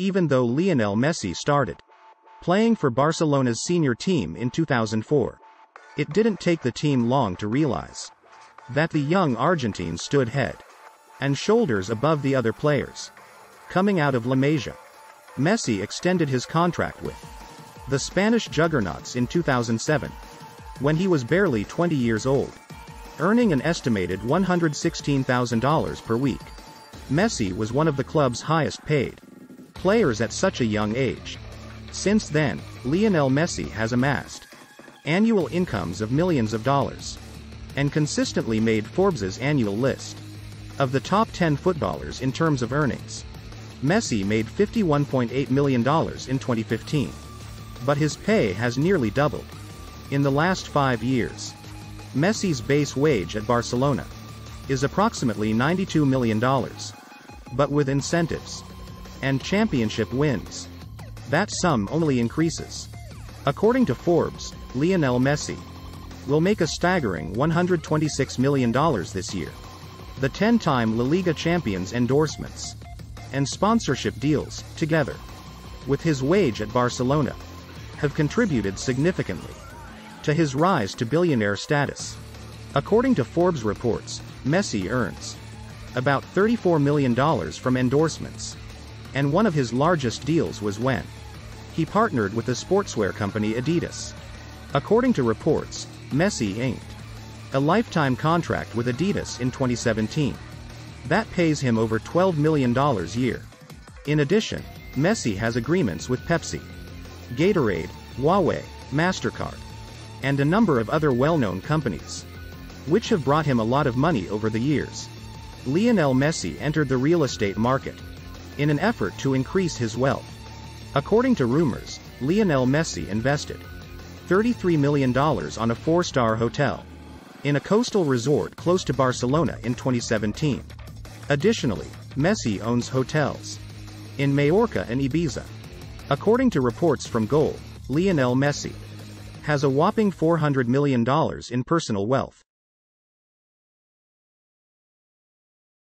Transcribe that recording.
even though Lionel Messi started playing for Barcelona's senior team in 2004. It didn't take the team long to realize that the young Argentine stood head and shoulders above the other players. Coming out of La Masia, Messi extended his contract with the Spanish juggernauts in 2007, when he was barely 20 years old, earning an estimated $116,000 per week. Messi was one of the club's highest paid players at such a young age. Since then, Lionel Messi has amassed annual incomes of millions of dollars and consistently made Forbes's annual list of the top 10 footballers in terms of earnings. Messi made $51.8 million in 2015. But his pay has nearly doubled in the last five years. Messi's base wage at Barcelona is approximately $92 million. But with incentives and championship wins, that sum only increases. According to Forbes, Lionel Messi will make a staggering $126 million this year. The 10-time La Liga champions endorsements and sponsorship deals, together with his wage at Barcelona, have contributed significantly to his rise to billionaire status. According to Forbes reports, Messi earns about $34 million from endorsements. And one of his largest deals was when he partnered with the sportswear company Adidas. According to reports, Messi inked a lifetime contract with Adidas in 2017. That pays him over $12 million a year. In addition, Messi has agreements with Pepsi, Gatorade, Huawei, MasterCard, and a number of other well-known companies, which have brought him a lot of money over the years. Lionel Messi entered the real estate market in an effort to increase his wealth. According to rumors, Lionel Messi invested $33 million on a four-star hotel in a coastal resort close to Barcelona in 2017. Additionally, Messi owns hotels in Majorca and Ibiza. According to reports from Goal, Lionel Messi has a whopping $400 million in personal wealth.